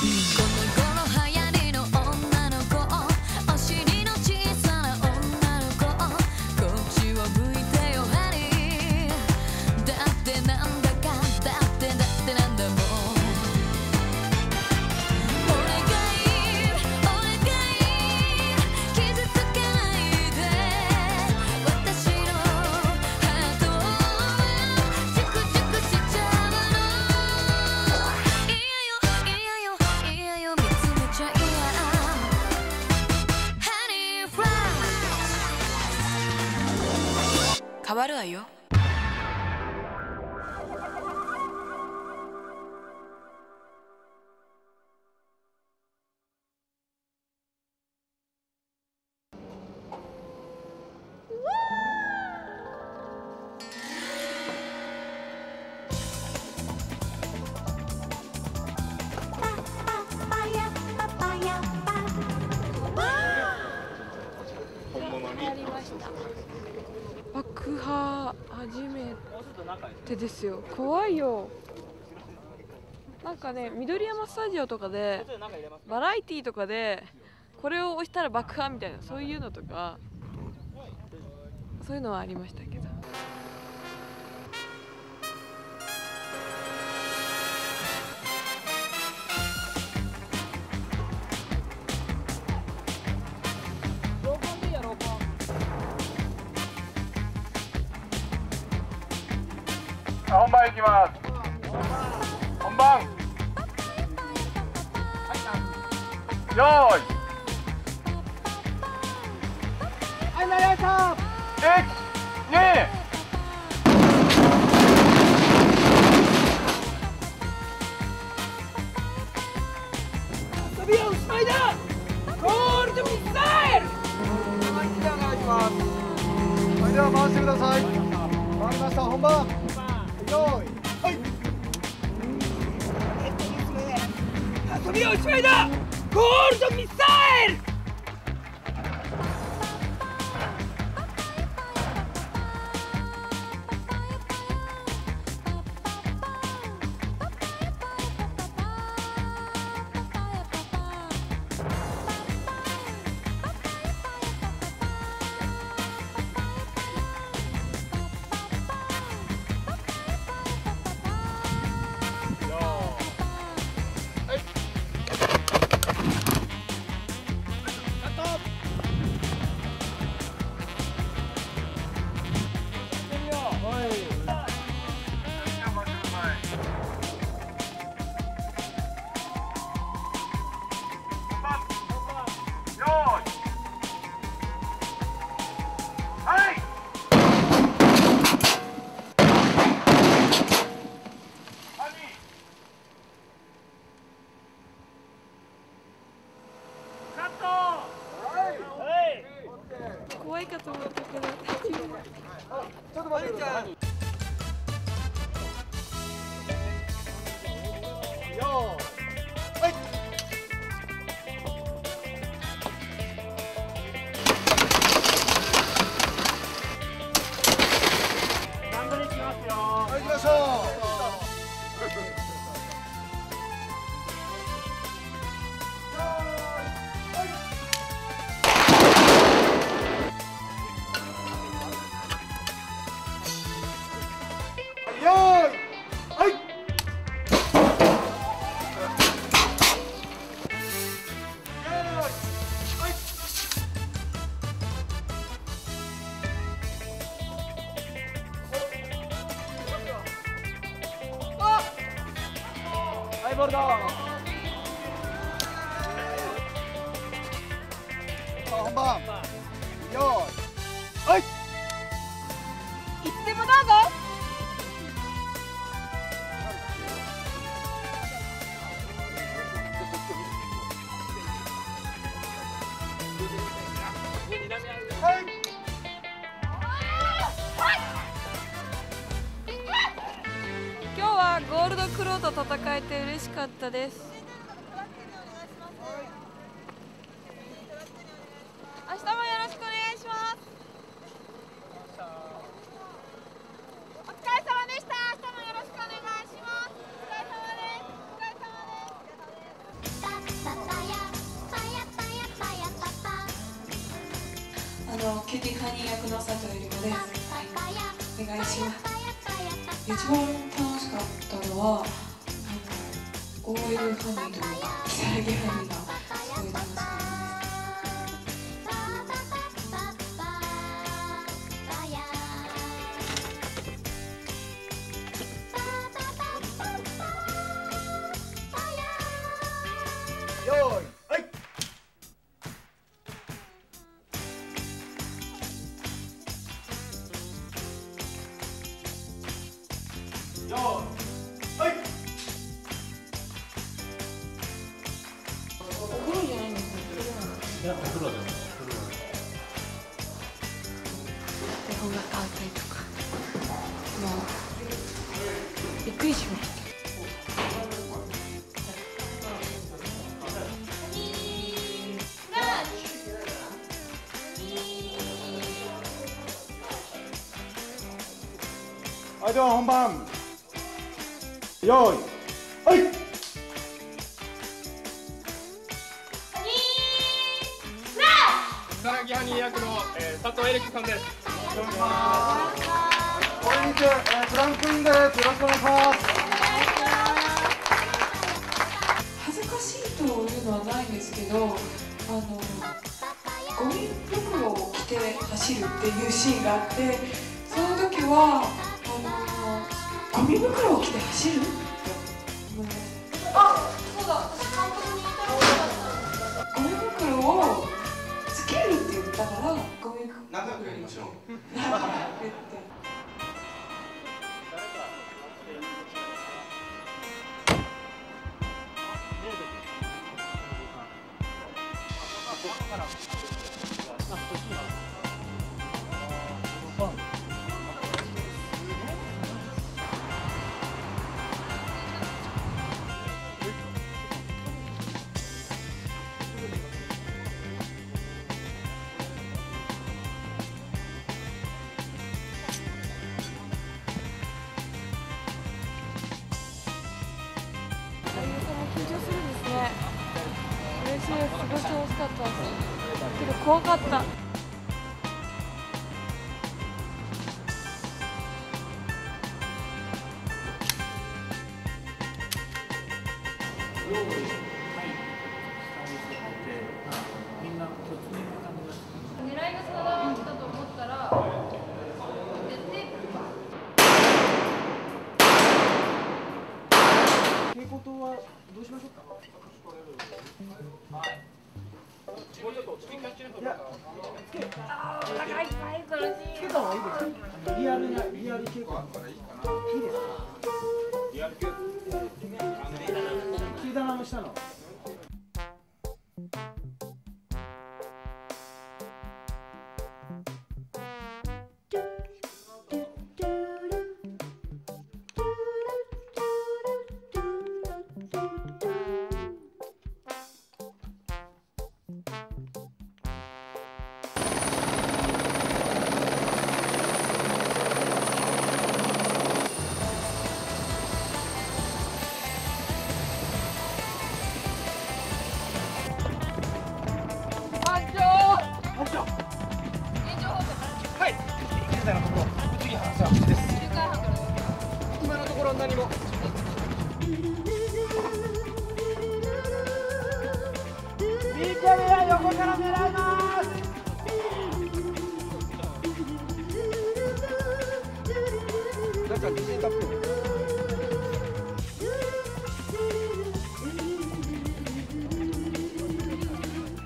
こてですよ怖いよ。なんかね緑山スタジオとかでバラエティーとかでこれを押したら爆破みたいなそういうのとかそういうのはありましたけど。本番いきます本番よーいはいなりました1 2遊びはおしまいだゴールドミサイルはいでは回してください回りました本番。よーいはい遊びはおしまいだゴールドミサイルはいボールドさあ本番。よーいはい。いつでもどうぞ迎えて嬉しかったです。明日もよろしくお願いします。お疲れ様でした。明日もよろしくお願いします。お疲れ様です。お疲れ様です。あのケティハニー役の佐藤由里子です。お願いします。一番楽しかったのは。あの OL ハニーというか如月ハニーがすごい楽しはいでは本番。よーいはい。草薙ハニー役の、えー、佐藤エリックさんです。こんにちは、えー、フランクインです。よろしくお願いします。恥ずかしいというのはないんですけどあのゴミ袋を着て走るっていうシーンがあってその時はあのゴミ袋を着て走る？っていうだゴミ袋をつけるって言ったから。ゴミ袋仲良くやりましょう仲良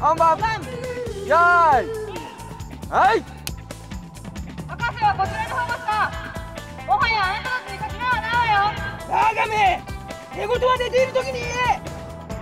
本番よーいはい。博士はこちらに方ますか？もはやあなたたちに勝ち目はないわよ。長め寝言は寝ている時に言え。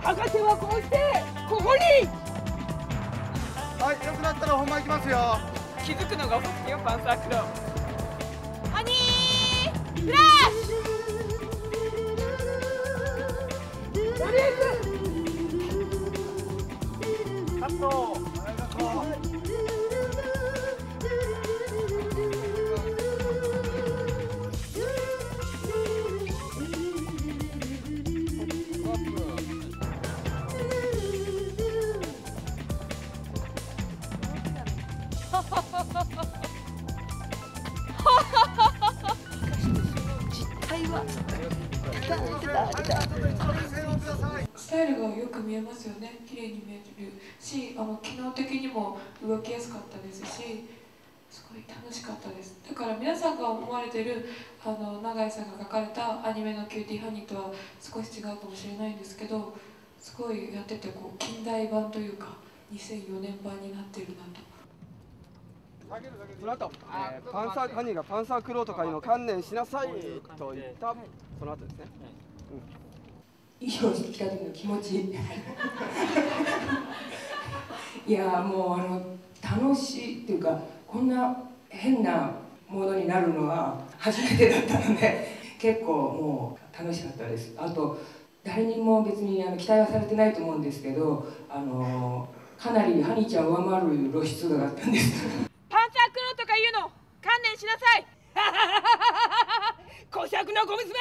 博士はこうしてここに。はい良くなったら本番いきますよ。気づくのが遅くてよパンサークロハニーフラッシカも動きやすかったですしすごい楽しかったです。だから皆さんが思われてるあの永井さんが描かれたアニメの「キューティーハニー」とは少し違うかもしれないんですけどすごいやっててこう近代版というか2004年版になってるなと。その後、えーパンサーハニーがパンサークローとかいうのを観念しなさいと言ったその後ですね。衣装してきた時の気持ちい やもうあの楽しいっていうかこんな変なモードになるのは初めてだったので 結構もう楽しかったです。あと誰にも別にあの期待はされてないと思うんですけどあのかなりハニーちゃんを上回る露出度だったんです。パンサークローとか言うの観念しなさい。小尺の小娘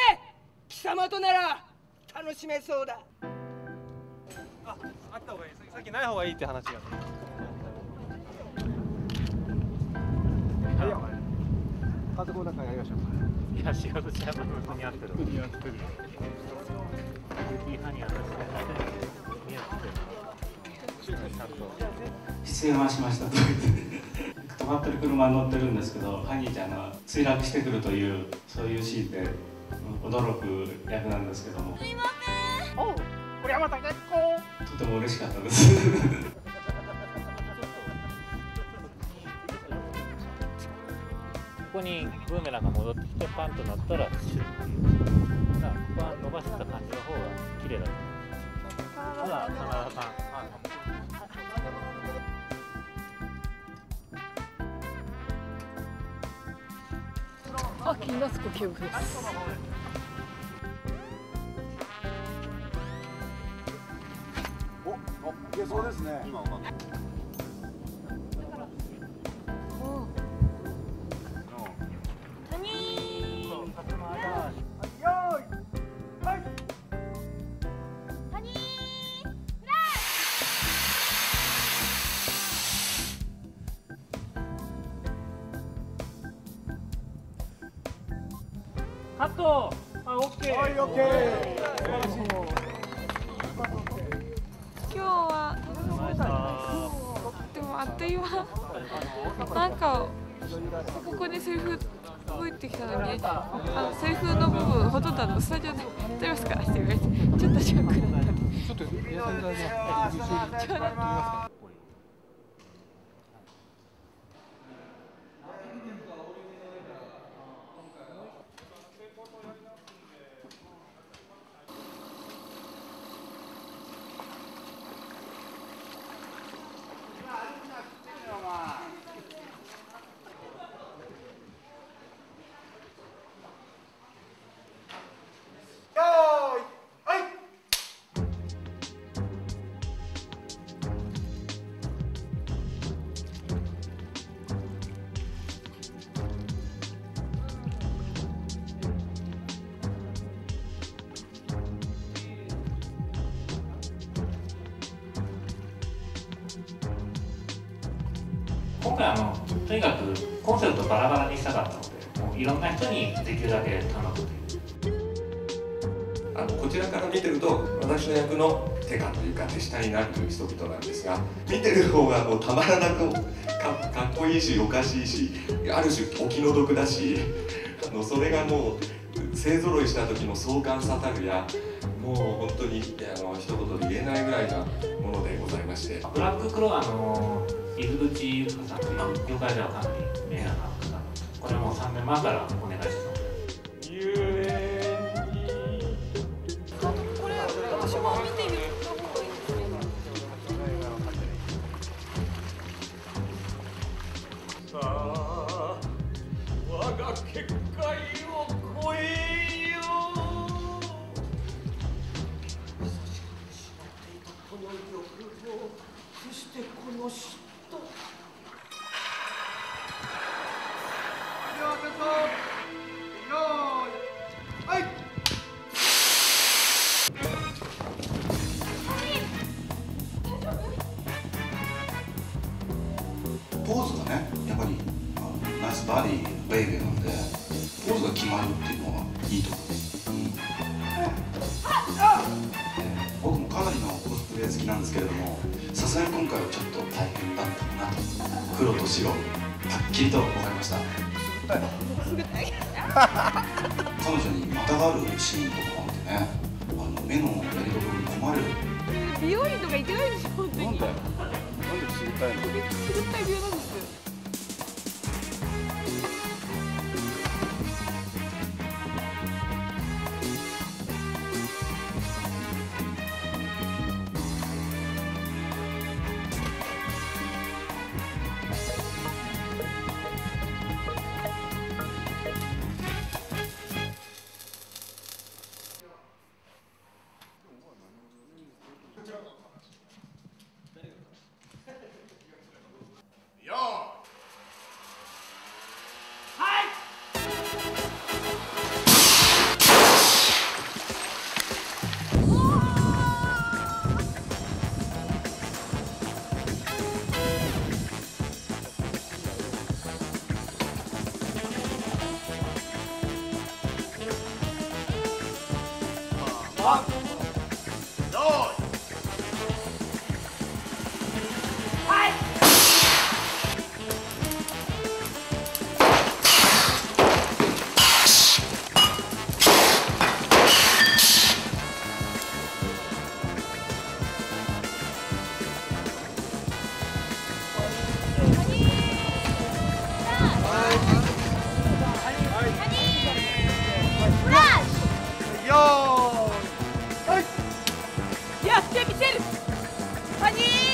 貴様となら楽しめそうだ。ああった方がいいさっきない方がいいって話が監督の中やりましょうか。いや、仕事しな合ってる。似合ってる。いいハニー私が似合ってる。ちゃんと。失礼はしましたと言って止まってる車に乗ってるんですけどハニーちゃんが墜落してくるというそういうシーンでうん驚く役なんですけどもおうこれはまた学校とも嬉しかったですここにブーメランが戻ってきてパンとなったらシュッていう。だからここは伸ばしてた感じの方が綺麗だと思う。ただ、真田さん。あ、金ガスコ記憶です。そうですね。今と今なんかここにセリフ覚えてきたのにあのセリフの部分ほとんどのスタジオで撮りますからって言われてちょっとショックだったんで。ちょっと今回あのとにかくコンセプトバラバラにしたかったのでもういろんな人にできるだけ頼むという。あのこちらから見てると私の役の手下というか手下になるという人々なんですが見てる方がもうたまらなくかかっこいいしおかしいしある種お気の毒だしあのそれがもう勢ぞろいした時の壮観さたるやもう本当にあの一言で言えないぐらいなものでございまして。ブラッククローあの豆口ゆかさんという業界ではかなり名な方これも3年前からお願いしてたのでゆえこれ私も見てみた方がいいですねさあ我が結界をそしてこのポーズがねやっぱりナイスバディベイベーなんでポーズが決まるっていうのはいいと思います、うん、僕もかなりのコスプレ好きなんですけれどもさすがに今回はちょっと大変だったかなと黒と白はっきりと分かりました。彼女にまたがるシーンとかもあってねあの目のやりどころに困る。美容院とか行ってないでしょ本当に。なんでなんで知りたいの？ 아. やっ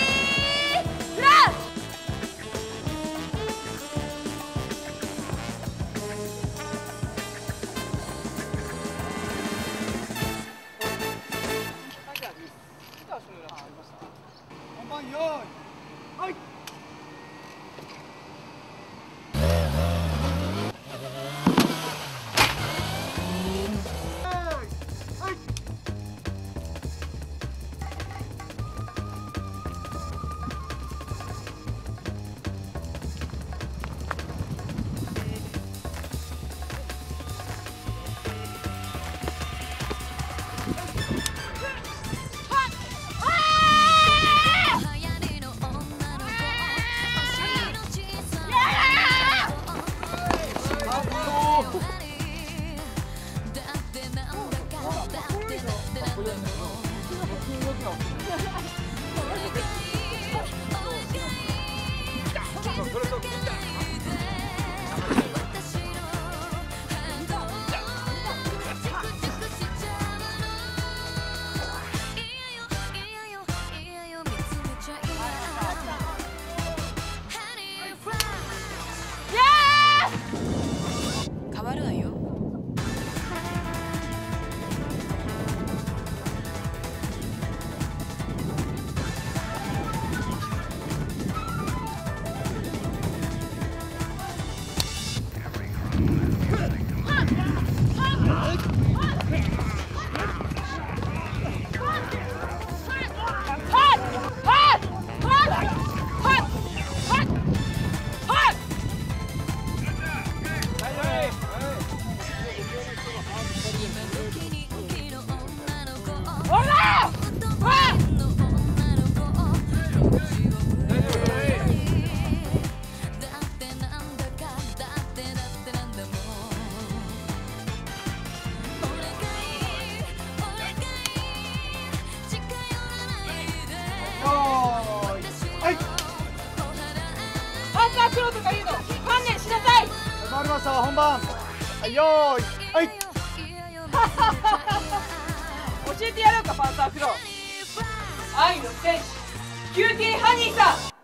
さは本番。よーい。はい。教えてやろうかパンサークロー。愛の戦士キューティーハニーさん。